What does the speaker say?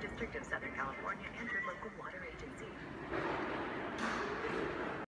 District of Southern California and entered local water